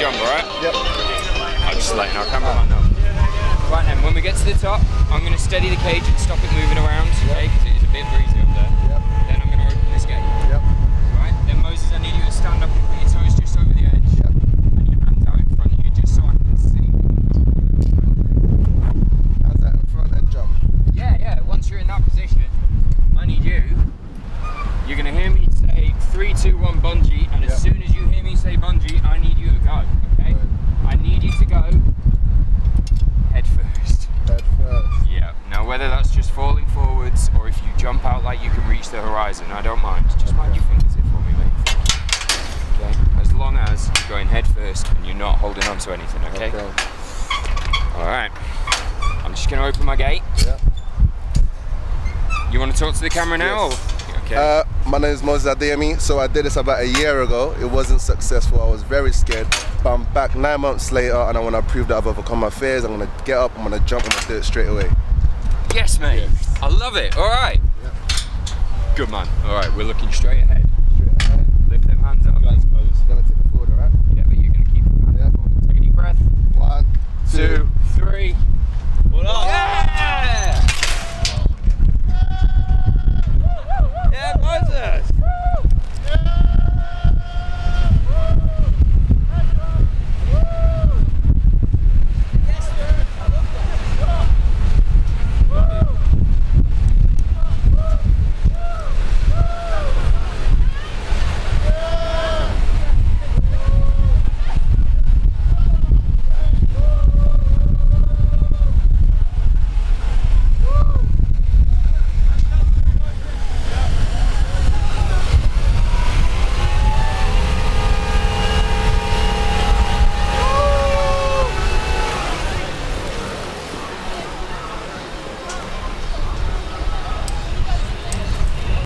jump, alright? Yep. I'm just letting our cameraman know. Right then, when we get to the top, I'm going to steady the cage and stop it moving around, okay? Because it is a bit breezy up there. Yep. Then I'm going to open this gate. Yep. Right? Then Moses, I need you to stand up and put your toes just over the edge. Yep. And your hands out in front of you just so I can see. Hands out in front and jump. Yeah, yeah. Once you're in that position, I need you. You're going to hear me say three, two, one, bungee. And as Yep. soon as you hear me say bungee, I need you to go, okay? I need you to go head first. Head first. Yeah. Now, whether that's just falling forwards or if you jump out like you can reach the horizon, I don't mind. Just mind your fingers in for me, mate. Okay. As long as you're going head first and you're not holding on to anything. Okay. Okay. All right. I'm just going to open my gate. Yep. You want to talk to the camera now? Yes. Okay. Uh, my name is Moses Adeyemi. So I did this about a year ago. It wasn't successful. I was very scared. But I'm back nine months later and I want to prove that I've overcome my fears. I'm going to get up, I'm going to jump, I'm going to do it straight away. yes, mate. yes. I love it. All right. Good man. All right, we're looking straight ahead. Straight ahead. Lift them hands up.